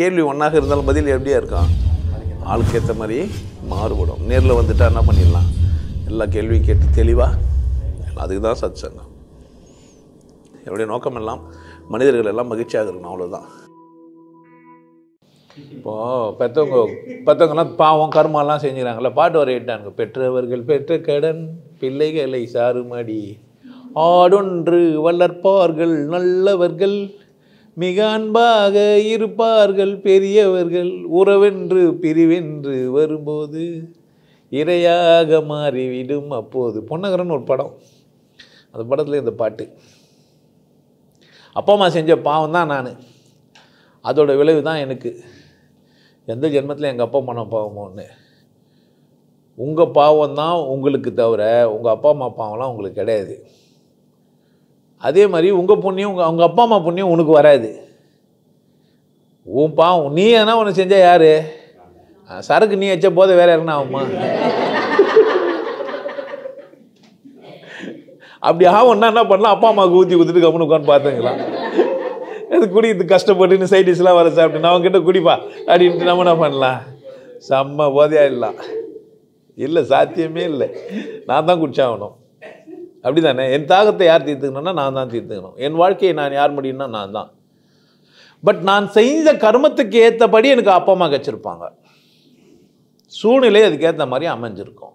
கேள்வி ஒன்றாக இருந்தாலும் பதில் எப்படியா இருக்கும்? ஆளுக்கு ஏற்ற மாதிரி மாறுபடும். நேரில் வந்துட்டா என்ன பண்ணிடலாம்? எல்லா கேள்வியும் கேட்டு தெளிவாக அதுக்கு தான் சத் சங்கம் என்னுடைய நோக்கம் எல்லாம் மனிதர்கள் எல்லாம் மகிழ்ச்சியாக இருக்கணும் அவ்வளோதான் இப்போ பெற்றவங்க பெற்றவங்கலாம் பாவம் கர்மாலாம் செஞ்சுக்கிறாங்களே பாட்டு வரையிட்டாங்க பெற்றவர்கள் பெற்ற கடன் பிள்ளைகளை சாருமடி. ஆடொன்று வளர்ப்பார்கள் நல்லவர்கள் மிக அன்பாக இருப்பார்கள் பெரியவர்கள். உறவென்று பிரிவென்று வரும்போது இரையாக மாறிவிடும் அப்போது. பொன்னகரன் ஒரு படம். அந்த படத்தில் இந்த பாட்டு. அப்பா அம்மா செஞ்ச பாவம் தான் நான். அதோட விளைவு தான் எனக்கு. எந்த ஜென்மத்தில் எங்கள் அப்பா அம்மா பாவமோன்னு. உங்கள் பாவம் தான் உங்களுக்கு தவிர உங்கள் அப்பா அம்மா பாவம்லாம் உங்களுக்கு கிடையாது. அதே மாதிரி உங்கள் புண்ணியம் உங்கள் அவங்க அப்பா அம்மா புண்ணியம் உனக்கு வராது. உன் பாவம் நீ எதனா ஒன்று செஞ்சால் யார்? சரக்கு நீ வச்ச போதே வேறு யாருன்னா ஆகுமா? அப்படி ஆகும்னா என்ன பண்ணலாம்? அப்பா அம்மாவுக்கு ஊற்றி ஊற்றிட்டு கம்முன்னு உட்காந்து பார்த்துக்கலாம் அது குடிக்கிறது இது கஷ்டப்பட்டுன்னு டிஷ்லாம் வர சாப்பிட்டு நான் அவங்ககிட்ட குடிப்பா? அப்படின்ட்டு நம்ம என்ன பண்ணலாம்? செம்ம போதையாக இல்லை. இல்லை சாத்தியமே இல்லை. நான் தான் குடிச்சாகணும். அப்படி தானே என் தாகத்தை யார் தீர்த்துக்கணும்னா நான் தான் தீர்த்துக்கணும். என் வாழ்க்கையை நான் யார் முடியும்னா நான் தான். பட் நான் செய்த கர்மத்துக்கு ஏற்றபடி எனக்கு அப்பா அம்மா கச்சிருப்பாங்க. சூழ்நிலை அதுக்கேற்ற மாதிரி அமைஞ்சிருக்கும்.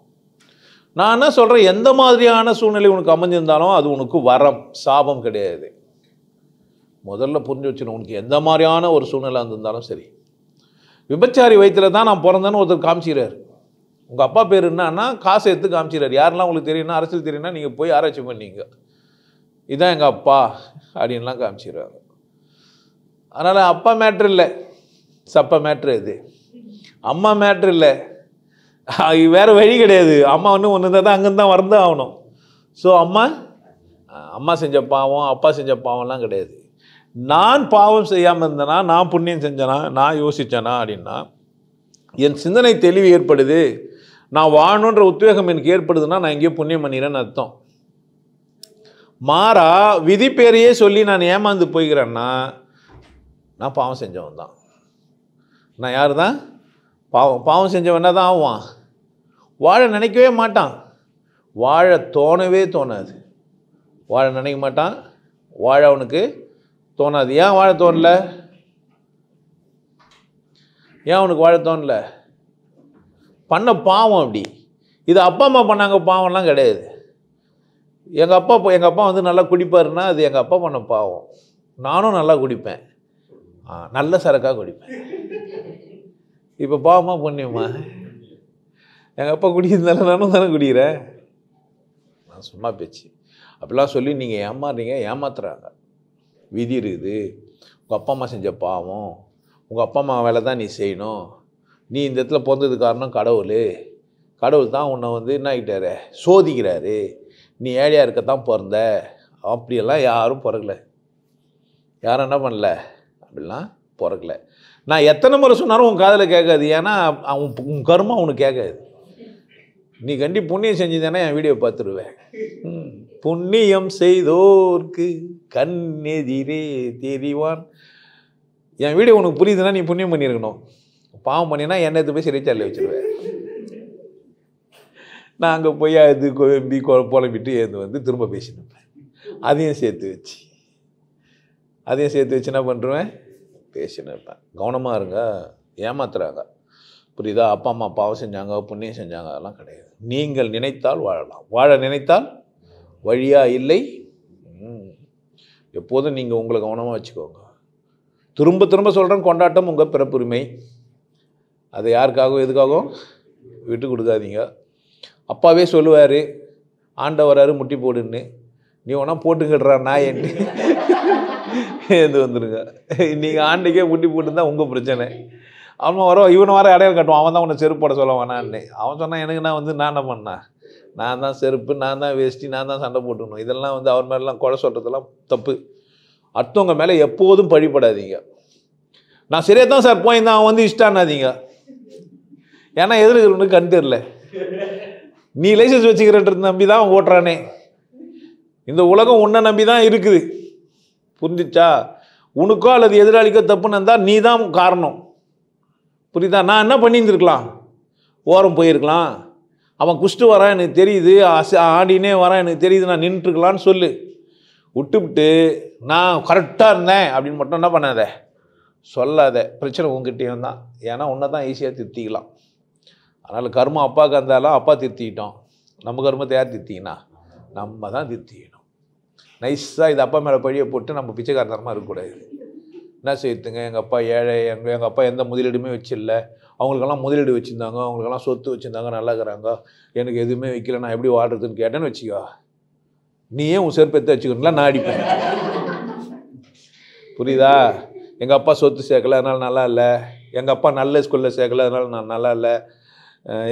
நான் என்ன சொல்கிறேன் எந்த மாதிரியான சூழ்நிலை உனக்கு அமைஞ்சிருந்தாலும் அது உனக்கு வரம் சாபம் கிடையாது. முதல்ல புரிஞ்சு வச்சுக்கணும். உனக்கு எந்த மாதிரியான ஒரு சூழ்நிலை இருந்திருந்தாலும் சரி. விபச்சாரி வயிற்றில் தான் நான் பிறந்தேன்னு ஒருத்தர் காமிச்சிக்கிறார். உங்கள் அப்பா பேர் என்னன்னா காசு எடுத்து காமிச்சிறாரு யாரெல்லாம் உங்களுக்கு தெரியும்னா அரசியல் தெரியும்னா நீங்கள் போய் ஆராய்ச்சி பண்ணீங்க. இதுதான் எங்கள் அப்பா அப்படின்லாம் காமிச்சிடுறாங்க அதனால் அப்பா மேட்ரு இல்லை. சப்ப மேட்ரு இது. அம்மா மேட்ரு இல்லை. அது வேறு வழி கிடையாது. அம்மா ஒன்று ஒன்று இருந்தால் தான் அங்கேருந்து தான் வரந்து ஆகணும். ஸோ அம்மா அம்மா செஞ்ச பாவம் அப்பா செஞ்ச பாவம்லாம் கிடையாது. நான் பாவம் செய்யாமல் இருந்தேனா நான் புண்ணியம் செஞ்சேனா நான் யோசித்தேனா அப்படின்னா என் சிந்தனை தெளிவு ஏற்படுது. நான் வாழணுன்ற உத்வேகம் எனக்கு ஏற்படுதுன்னா நான் எங்கேயோ புண்ணியம் பண்ணிடுறேன்னு அர்த்தம். மாறா விதி பேரையே சொல்லி நான் ஏமாந்து போய்கிறேன்னா நான் பாவம் செஞ்சவன் தான். நான் யார் தான் பாவம் பாவம் செஞ்சவனா தான் ஆவான். வாழ நினைக்கவே மாட்டான். வாழ தோணவே தோணாது. வாழ நினைக்க மாட்டான். வாழ அவனுக்கு தோணாது. ஏன் வாழ தோணல? ஏன் அவனுக்கு வாழ தோணல? பண்ண பாவம் அப்படி. இது அப்பா அம்மா பண்ணாங்க பாவம்லாம் கிடையாது. எங்கள் அப்பா எங்கள் அப்பா வந்து நல்லா குடிப்பாருன்னா அது எங்கள் அப்பா பண்ண பாவம். நானும் நல்லா குடிப்பேன். நல்ல சரக்காக குடிப்பேன். இப்போ பாவமாக புண்ணியமா? எங்கள் அப்பா குடிக்கிறதுனால நானும் தானே குடிக்கிறேன். நான் சும்மா பேச்சு. அப்படிலாம் சொல்லி நீங்கள் ஏமாறுறீங்க ஏமாத்துறாங்க. விதி இருக்குது. உங்கள் அப்பா அம்மா செஞ்ச பாவம். உங்கள் அப்பா அம்மா வேலை தான் நீ செய்யணும். நீ இந்த இடத்துல பிறந்தது காரணம் கடவுள். கடவுள் தான் உன்னை வந்து என்ன ஆகிட்டாரு சோதிக்கிறாரு. நீ ஏழையாக இருக்கத்தான் பிறந்த. அப்படியெல்லாம் யாரும் பிறக்கல. யாரும் என்ன பண்ணல? அப்படிலாம் பிறக்கல. நான் எத்தனை முறை சொன்னாலும் உன் காதில் கேட்காது. ஏன்னா அவன் உன் கர்மம் அவனுக்கு கேட்காது. நீ கண்டி புண்ணியம் செஞ்சுதானே என் வீடியோ பார்த்துருவேன். ம். புண்ணியம் செய்தோர்க்கு கண்ணெதிரே தெரிவான். என் வீடியோ உனக்கு புரியுதுன்னா நீ புண்ணியம் பண்ணியிருக்கணும். பாவம் பண்ணினா என்ன எடுத்து போய் சிறைச்சாலையில் வச்சுருவேன். நான் அங்கே போய் அது குழம்பி புலம்பிட்டு ஏந்து வந்து திரும்ப பேசினுப்பேன் அதையும் சேர்த்து வச்சு. அதையும் சேர்த்து வச்சு என்ன பண்ணுருவேன் பேசினுப்பேன் கவனமாக இருங்க. ஏமாத்துறாங்க புரியுதா? அப்பா அம்மா பாவம் செஞ்சாங்க புண்ணியம் செஞ்சாங்க. அதெல்லாம் கிடையாது. நீங்கள் நினைத்தால் வாழலாம். வாழ நினைத்தால் வழியாக இல்லை. ம். எப்போதும் நீங்கள் உங்களை கவனமாக வச்சுக்கோங்க. திரும்ப திரும்ப சொல்கிறேன் கொண்டாட்டம் உங்கள் பிறப்புரிமை. அதை யாருக்காகவும் எதுக்காகவும் விட்டு கொடுக்காதீங்க. அப்பாவே சொல்லுவார் ஆண்ட முட்டி போடுன்னு. நீ ஒன்றா போட்டுக்கிடுறா நாயன்ட்டு ஏந்து வந்துடுங்க நீங்கள் ஆண்டைக்கே முட்டி போட்டுருந்தா உங்கள் பிரச்சனை. அவன் வர இவனை வர அடையாளம் கட்டுவான். அவன் தான் உன்னை செருப்பு போட சொல்ல வேணான்னு. அவன் சொன்னான் எனக்கு நான் வந்து நான் என்ன பண்ணேன்? நான் தான் செருப்பு நான் தான் வேஷ்டி நான் தான் சண்டை போட்டுக்கணும். இதெல்லாம் வந்து அவர் மேலாம் கொலை சொல்கிறதெல்லாம் தப்பு. அடுத்தவங்க மேலே எப்போதும் பழிப்படாதீங்க நான் சரியாக தான் சார் போயிருந்தேன். அவன் வந்து இஷ்டானாதீங்க. ஏன்னா எதிர்க்கிறவனுக்கு கண் தெரில நீ லைசன்ஸ் வச்சுக்கிறன்றது நம்பி தான் அவன் ஓட்டுறானே. இந்த உலகம் உன்னை நம்பி தான் இருக்குது. புரிஞ்சிச்சா? உனக்கோ அல்லது எதிராளிக்கோ தப்புன்னு இருந்தால் நீ தான் காரணம். புரியுதா? நான் என்ன பண்ணியிருந்துருக்கலாம்? ஓரம் போயிருக்கலாம். அவன் குஷ்டு வரான் எனக்கு தெரியுது. அச- ஆடினே வரான் எனக்கு தெரியுது. நான் நின்றுருக்கலான்னு சொல்லு. விட்டுவிட்டு நான் கரெக்டாக இருந்தேன் அப்படின்னு மட்டும் என்ன பண்ணாத? சொல்லாத. பிரச்சனை உங்ககிட்டயும் தான். ஏன்னா உன்னை தான் ஈஸியாக திருத்திக்கலாம். அதனால் கர்மம் அப்பாவுக்கு இருந்தாலும் அப்பா திருத்திக்கிட்டோம். நம்ம கர்மத்தை யார் திருத்திக்கினா? நம்ம தான் திருத்திக்கணும். நைஸாக இது அப்பா மேலே பழியை போட்டு நம்ம பிச்சைக்காரத்தனமாக இருக்கக்கூடாது. என்ன செய்யுதுங்க எங்கள் அப்பா ஏழை எங்கள் எங்கள் அப்பா எந்த முதலீடுமே வச்சில்ல. அவங்களுக்கெல்லாம் முதலீடு வச்சுருந்தாங்க. அவங்களுக்கெல்லாம் சொத்து வச்சுருந்தாங்க. நல்லா இருக்கிறாங்க. எனக்கு எதுவுமே வைக்கல. நான் எப்படி வாடுறதுன்னு கேட்டேன்னு வச்சுக்கோ. நீயே உன் சேர்ப்பத்தை எடுத்து நான் அடிப்பேன். புரியுதா? எங்கள் அப்பா சொத்து சேர்க்கல. அதனால் நல்லா இல்லை. எங்கள் அப்பா நல்ல ஸ்கூலில் சேர்க்கல. அதனால் நான் நல்லா இல்லை.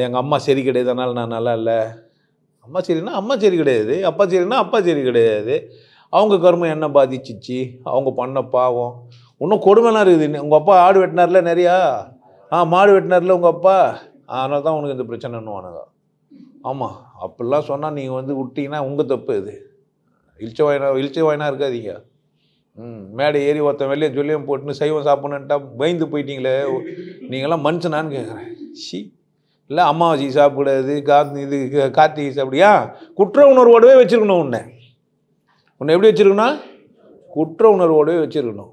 எங்கள் அம்மா சரி கிடையாது அதனால் நான் நல்லா இல்லை. அம்மா சரின்னா அம்மா சரி கிடையாது. அப்பா சரின்னா அப்பா சரி கிடையாது. அவங்க கர்மம் என்ன பாதிச்சிச்சு? அவங்க பண்ண பாவம். இன்னும் கொடுமைலாம் இருக்குது. உங்கள் அப்பா ஆடு வெட்டினார்ல நிறையா? ஆ மாடு வெட்டினார்ல உங்கள் அப்பா? அதனால தான் உனக்கு இந்த பிரச்சனைன்னுவானுங்க. ஆமாம் அப்படிலாம் சொன்னால் நீங்கள் வந்து விட்டீங்கன்னா உங்கள் தப்பு இது. இழிச்ச வாயினா இழிச்ச வாயினா இருக்காதீங்க. ம் மேடை ஏறி ஒருத்தன் வெளியே ஜொல்லியம் போட்டுன்னு சைவம் சாப்பிட்ணுன்ட்டா பயந்து போயிட்டீங்களே. நீங்களாம் மனுஷனான்னு கேட்குறேன் ஷி இல்லை அமாவாசை சாப்பிடாது காத் இது கார்த்திகை சாப்பிடியா குற்ற உணர்வோடவே வச்சுருக்கணும் உன்னை. உன்னை எப்படி வச்சுருக்கணும்? குற்ற உணர்வோடவே வச்சுருக்கணும்.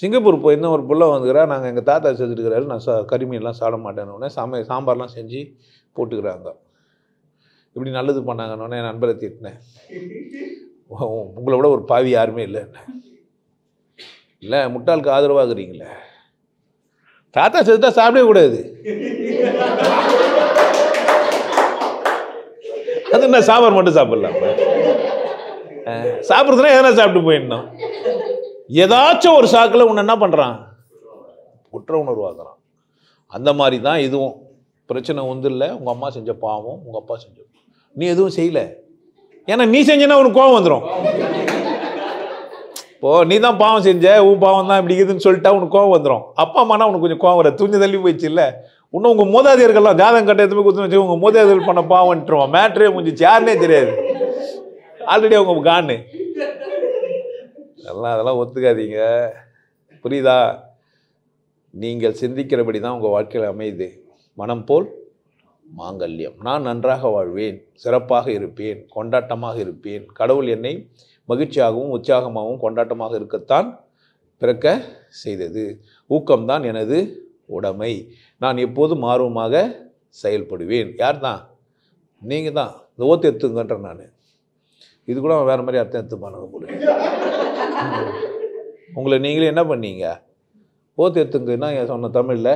சிங்கப்பூர் போயிருந்த ஒரு பிள்ளை வந்துக்கிறா நாங்கள் எங்கள் தாத்தா செஞ்சுருக்கிறாரு நான் சா கருமீன்லாம் சாப்பிட மாட்டேன்னு உடனே சாம சாம்பார்லாம் செஞ்சு போட்டுக்கிறாங்க. இப்படி நல்லது பண்ணாங்கன்னு என் நண்பரை திட்டினேன். உங்களை விட ஒரு பாவி யாருமே இல்லை இல்லை முட்டாளுக்கு ஆதரவாகிறீங்களே தாத்தா செத்துட்டா சாப்பிடவே கூடாது. அது என்ன சாம்பார் மட்டும் சாப்பிடலாம். சாப்பிட்றதுனா எதனா சாப்பிட்டு போயிடணும். ஏதாச்சும் ஒரு சாக்கில் உன்னை என்ன பண்ணுறான் குற்ற உணர்வாக்குறான். அந்த மாதிரி தான் இதுவும். பிரச்சனை ஒன்றும் இல்லை. உங்கள் அம்மா செஞ்ச பாவம் உங்கள் அப்பா செஞ்ச நீ எதுவும் செய்யல. ஏன்னா நீ செஞ்சனா உனக்கு கோவம் வந்துடும் இப்போது நீ தான் பாவம் செஞ்ச உன் பாவம் தான் இப்படி சொல்லிட்டு சொல்லிட்டா உனக்கு கோவம் வந்துடும் அப்பா அம்மானா உனக்கு கொஞ்சம் கோவம் வர துணி தள்ளி போயிடுச்சு இல்லை? இன்னும் உங்கள் மூதாதையர்கள்லாம் ஜாதகம் கட்ட எதுவுமே குத்து வச்சு உங்கள் மூதாதையர்கள் பண்ண பாவம்ட்டுருவான் மேட்ரே முடிஞ்சிச்சு யாருனே தெரியாது. ஆல்ரெடி அவங்க கான்னு அதெல்லாம் அதெல்லாம் ஒத்துக்காதீங்க. புரியுதா? நீங்கள் சிந்திக்கிறபடி தான் உங்கள் வாழ்க்கையில் அமையுது. மனம் போல் மாங்கல்யம். நான் நன்றாக வாழ்வேன் சிறப்பாக இருப்பேன் கொண்டாட்டமாக இருப்பேன். கடவுள் என்னை மகிழ்ச்சியாகவும் உற்சாகமாகவும் கொண்டாட்டமாக இருக்கத்தான் பிறக்க செய்தது. ஊக்கம்தான் எனது உடைமை. நான் எப்போதும் ஆர்வமாக செயல்படுவேன். யார் தான் நீங்கள் தான் இந்த ஓத்து எடுத்துங்கன்ற நான். இது கூட வேறு மாதிரி அர்த்தம் எடுத்துப்பானுங்க போல உங்களை நீங்களே என்ன பண்ணீங்க? ஓத்து எடுத்துங்கன்னா என் சொன்ன தமிழில்?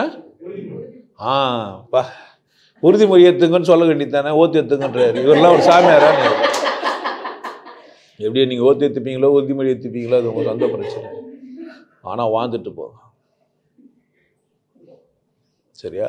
ஆ? ஆ பா. உறுதிமொழி எடுத்துங்கன்னு சொல்ல வேண்டியதானே ஓத்து எடுத்துங்கன்றாரு இவரெல்லாம் ஒரு சாமியாரா நீ? எப்படியோ நீங்கள் ஓத்து எடுத்துப்பீங்களோ உறுதிமொழி எடுத்துப்பீங்களோ அது உங்களுக்கு சொந்த பிரச்சனை. ஆனால் வாழ்ந்துட்டு போகும் சரியா?